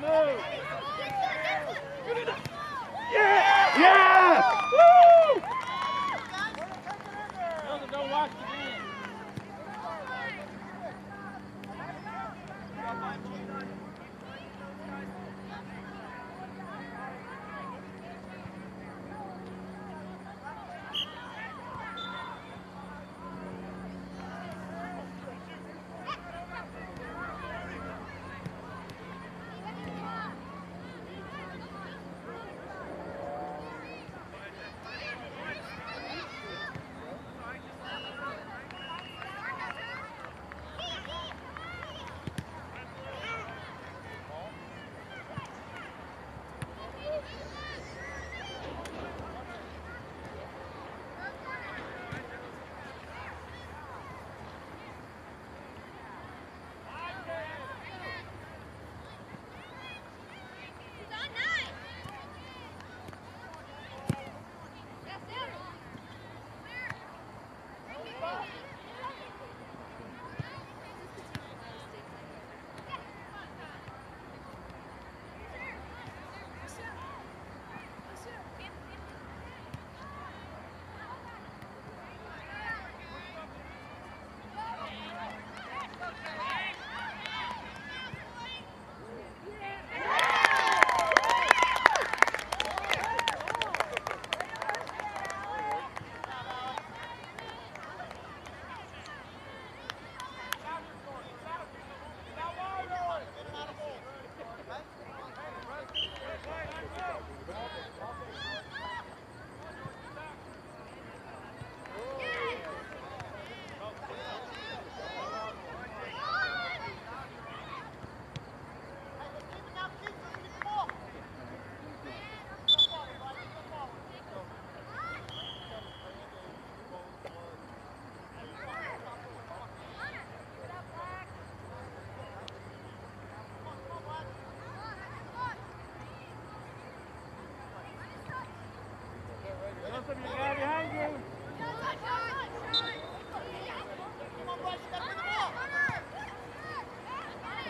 move.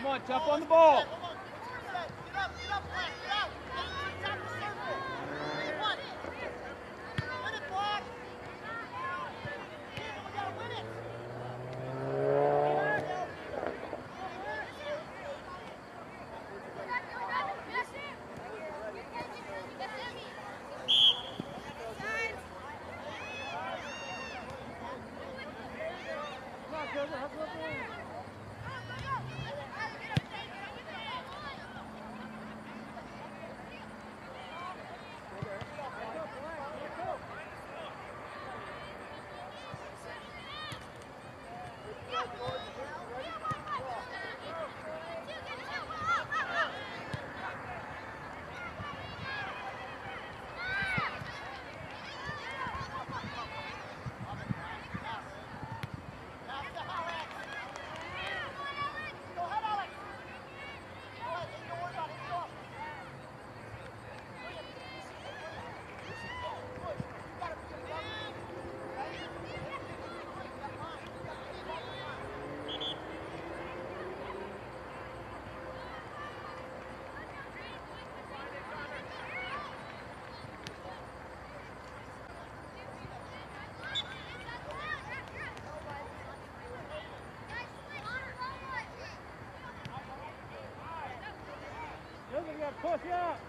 On, tough on the ball. Push up!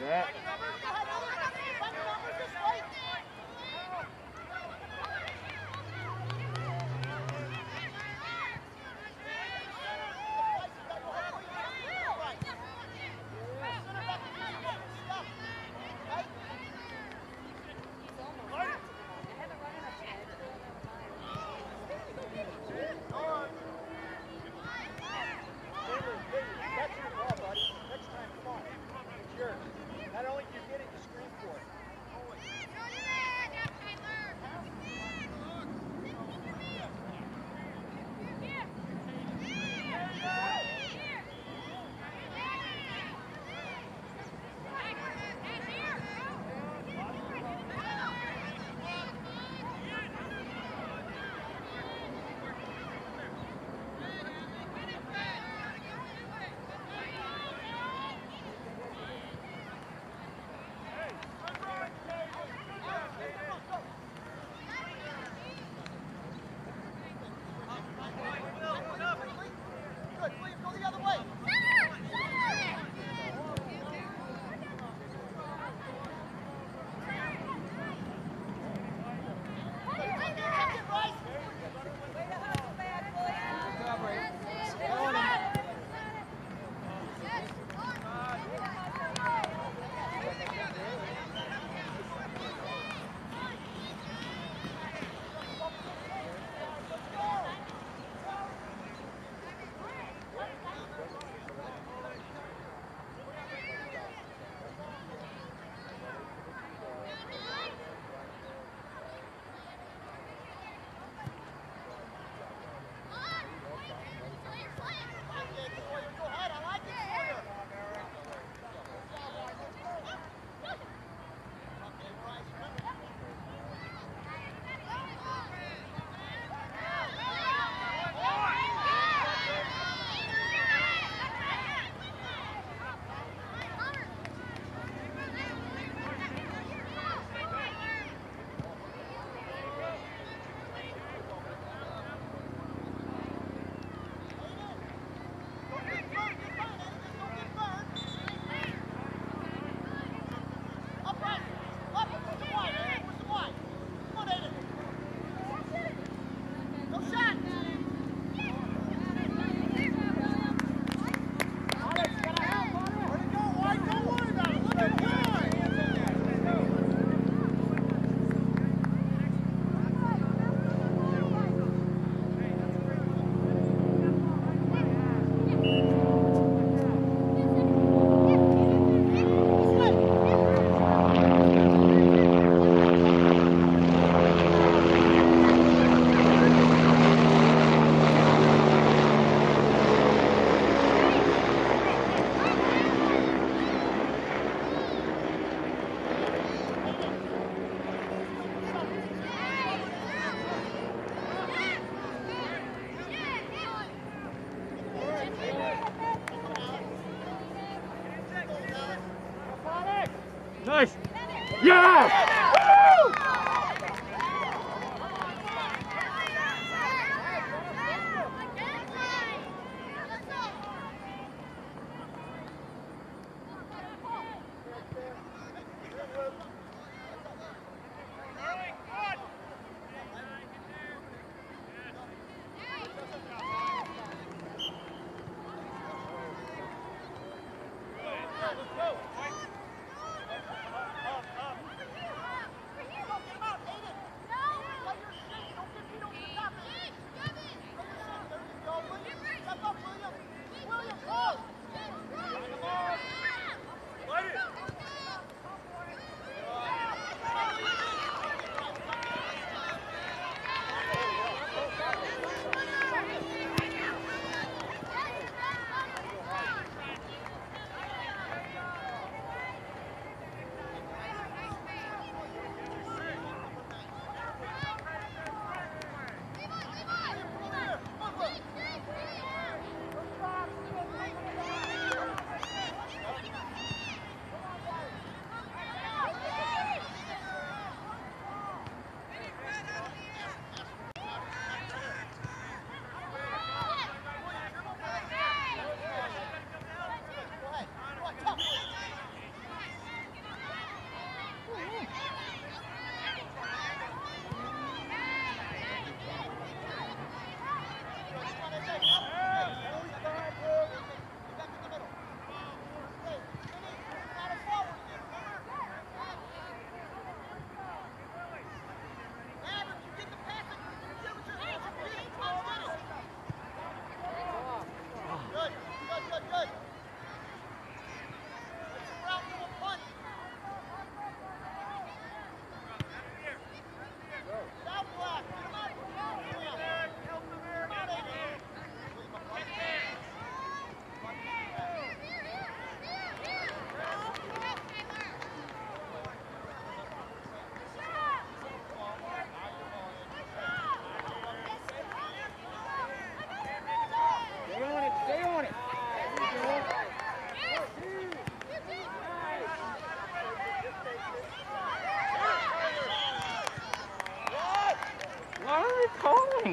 Organize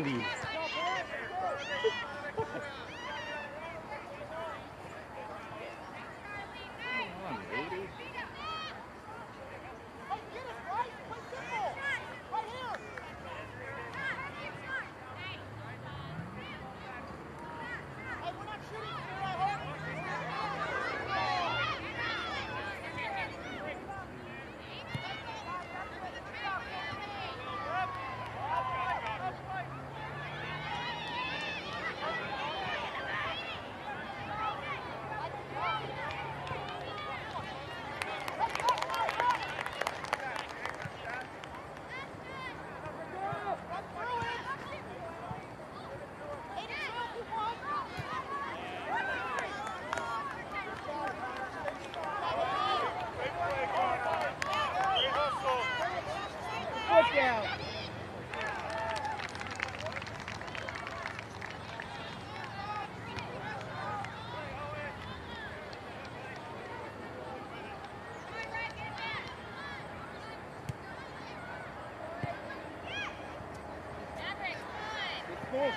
Sachen.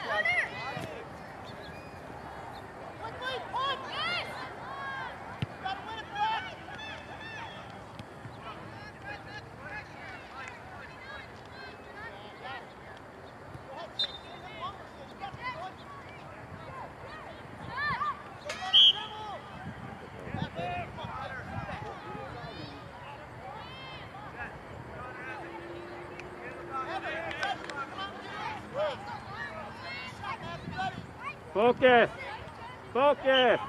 Good フォーケスフォーケス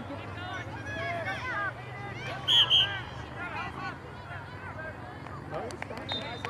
Não está.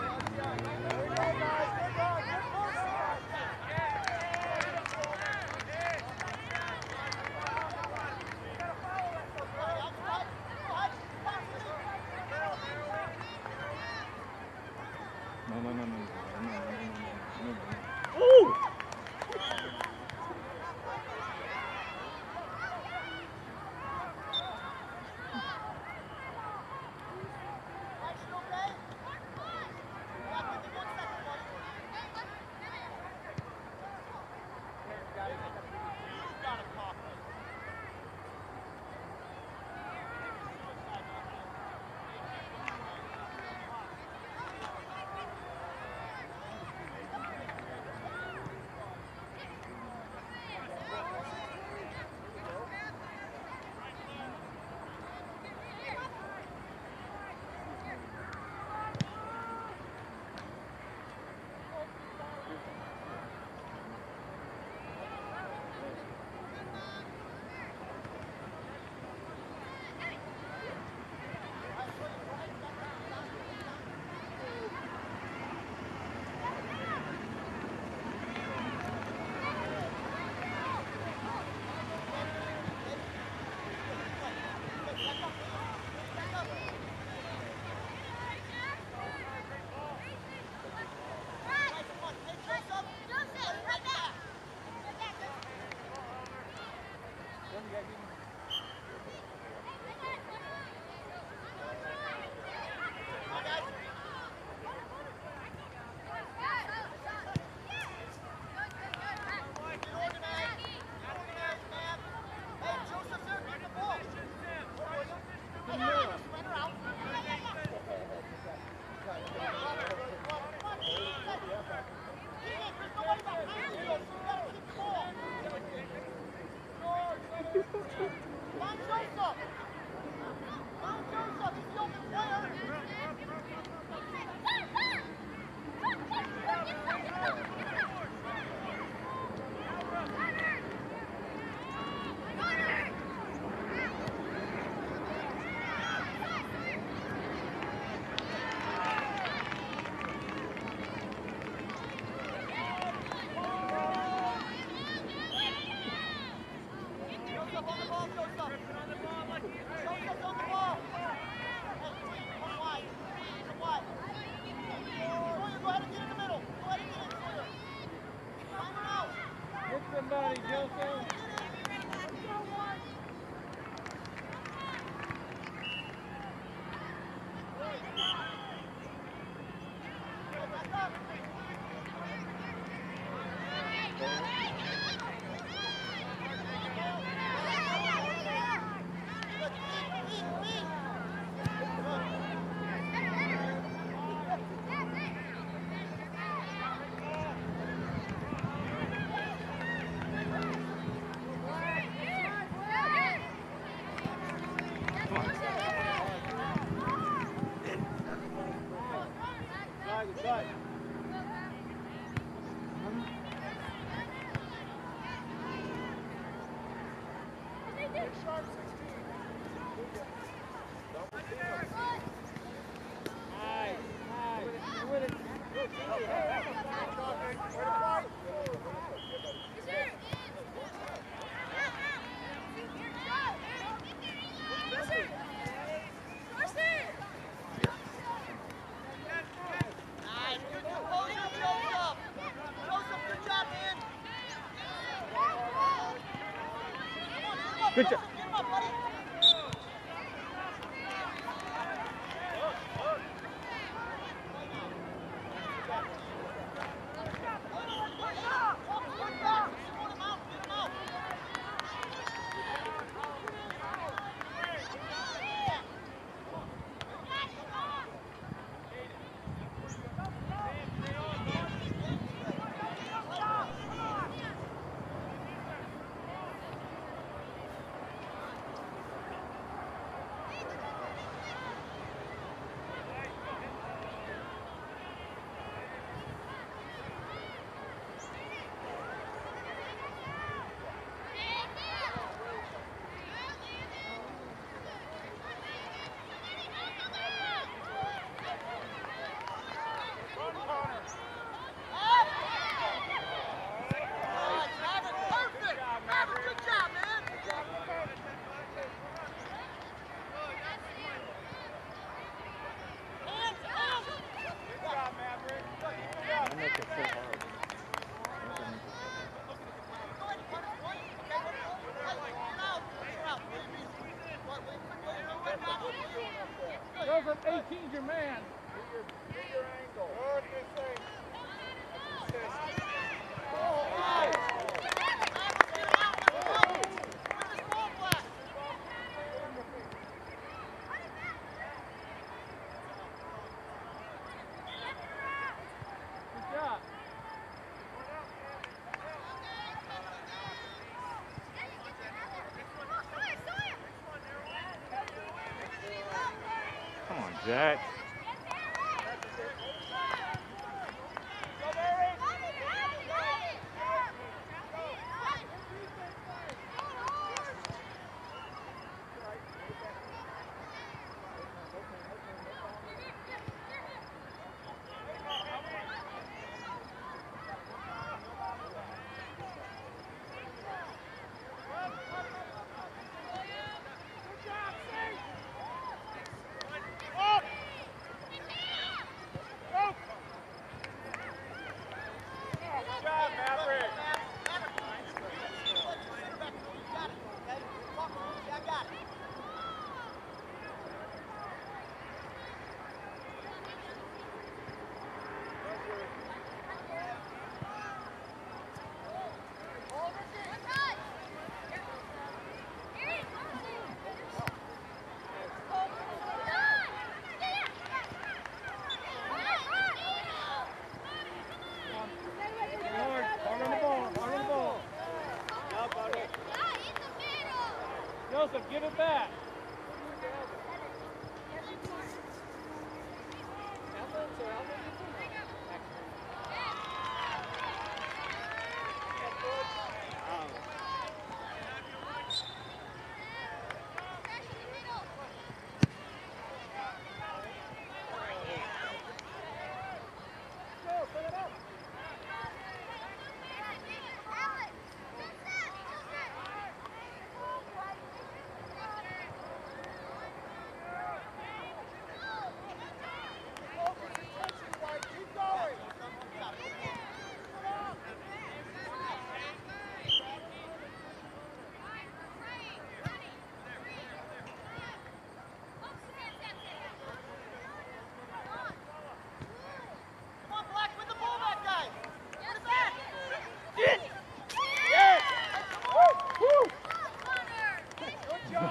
Right. Good job. Your man. Good job. Come on, Jet. Lord, hard on the ball, hard on the ball. Joseph, give it back.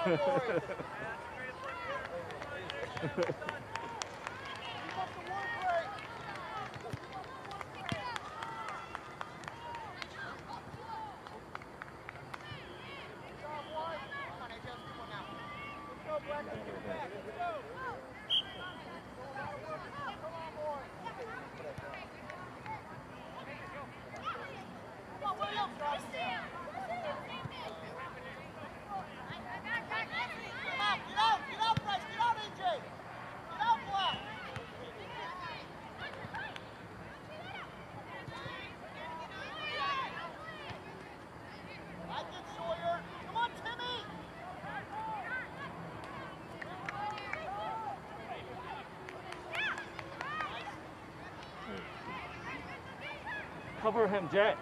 Go for it. Cover him, Jet.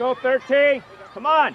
Go 13. Come on.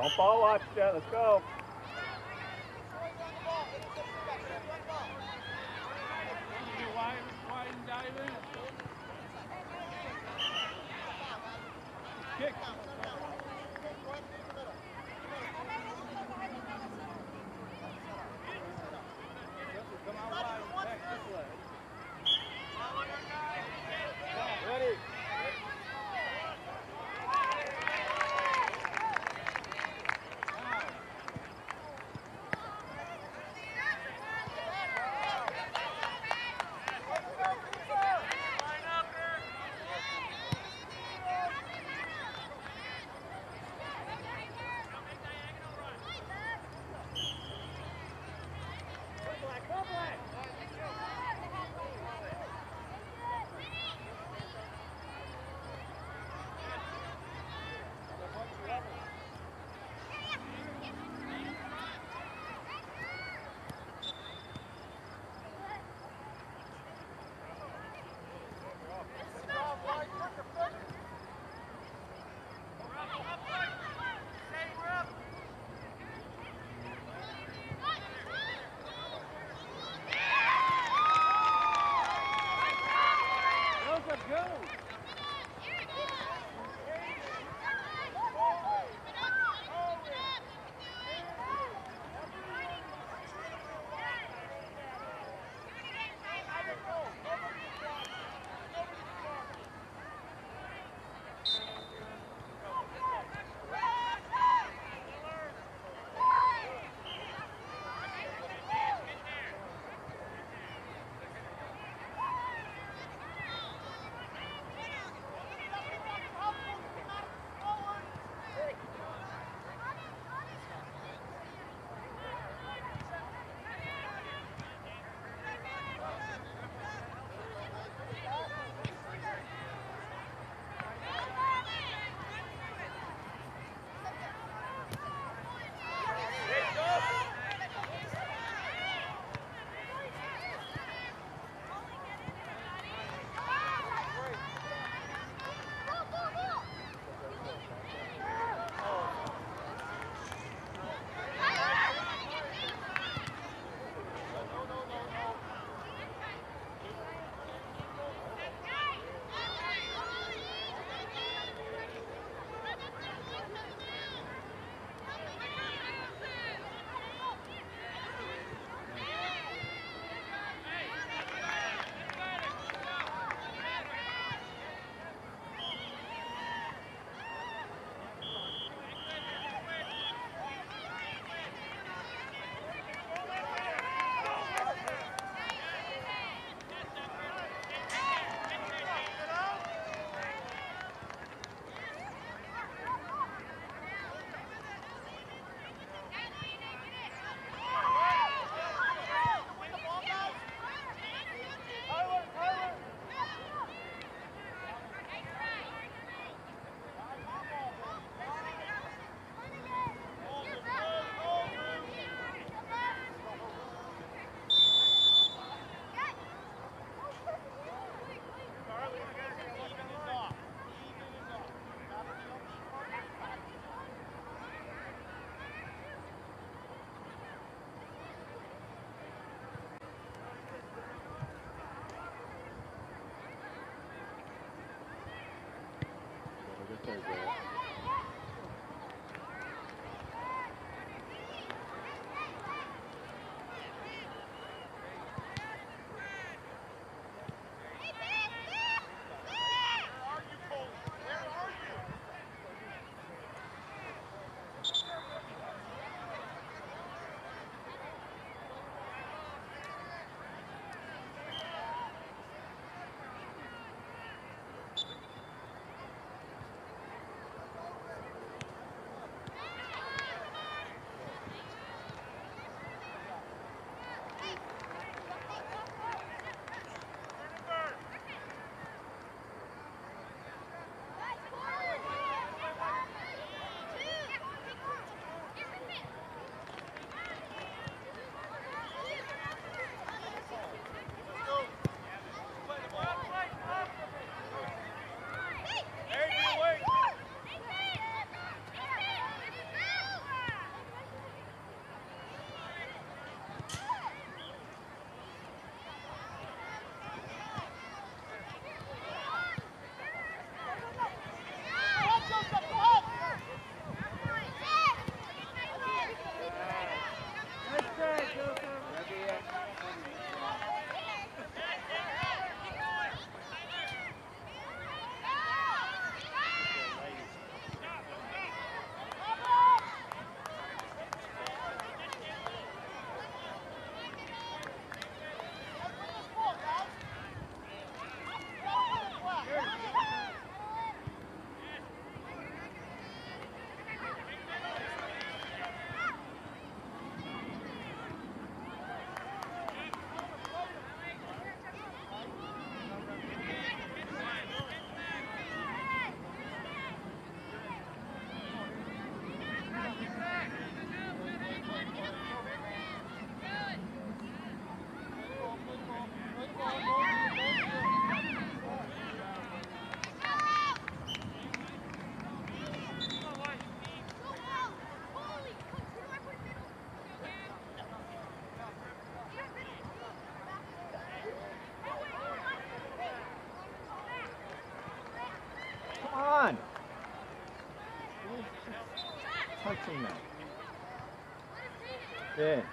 Don't fall watch yet. Let's go. Good 对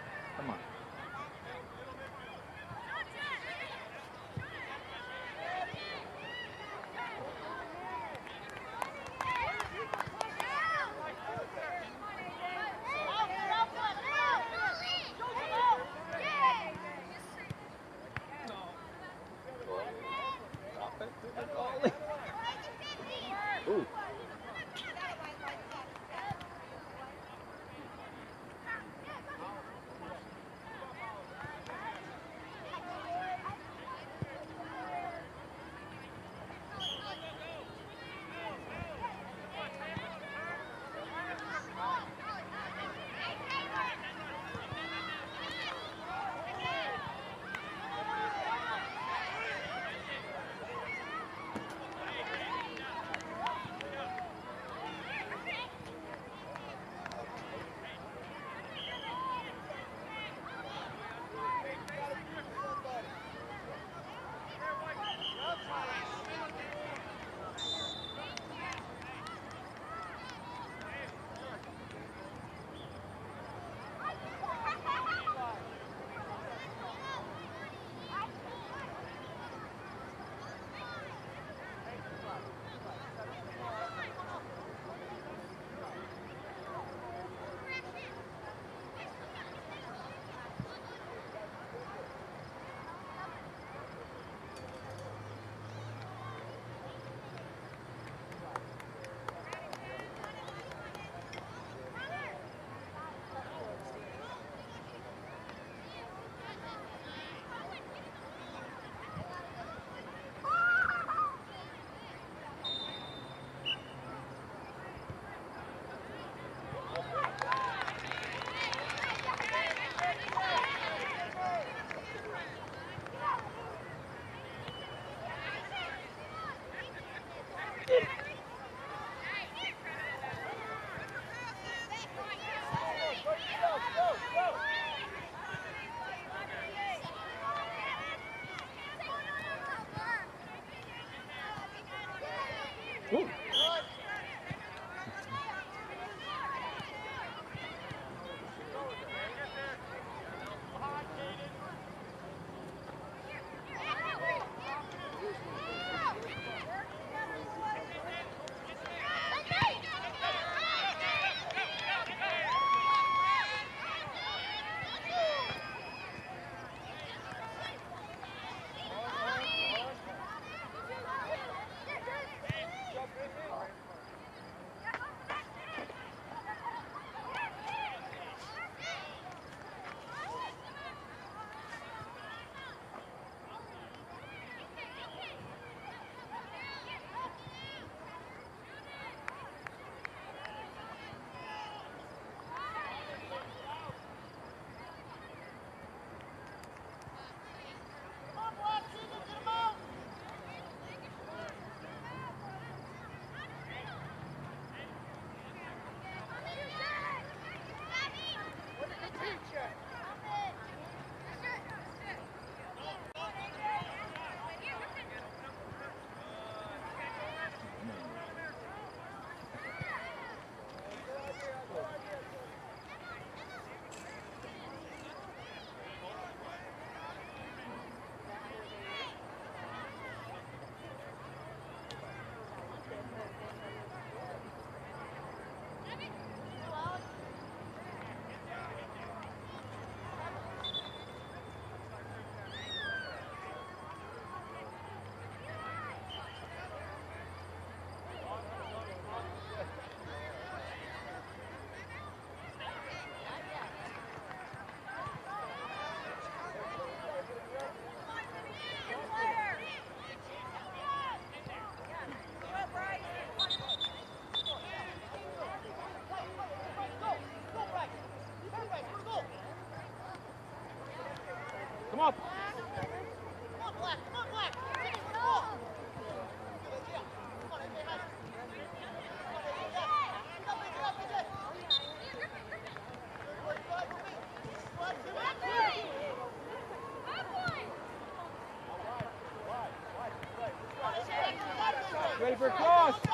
Ready for cross.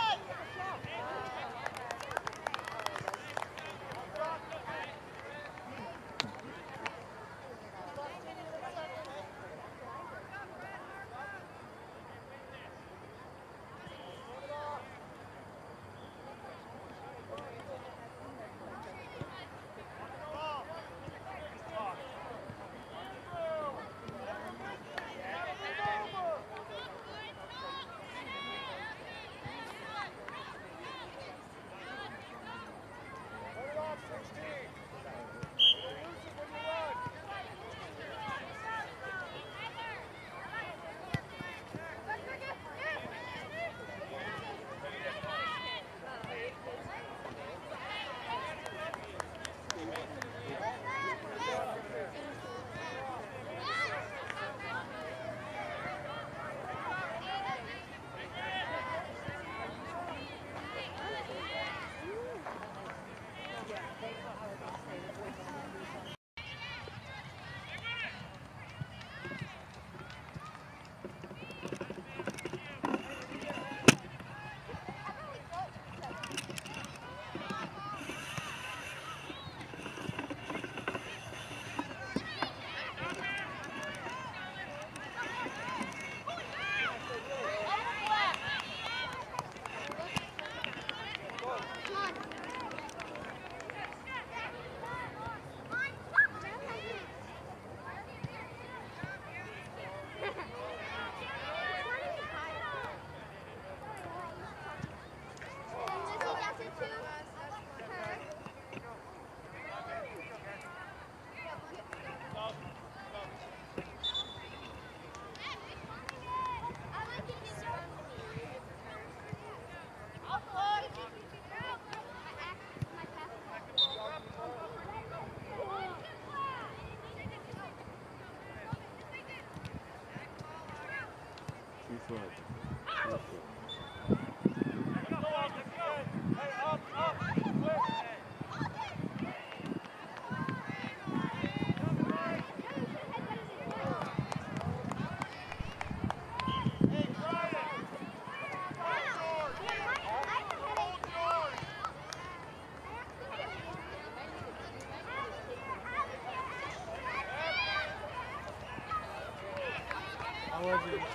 Energy.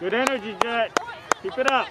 Good energy, Jet. Keep it up.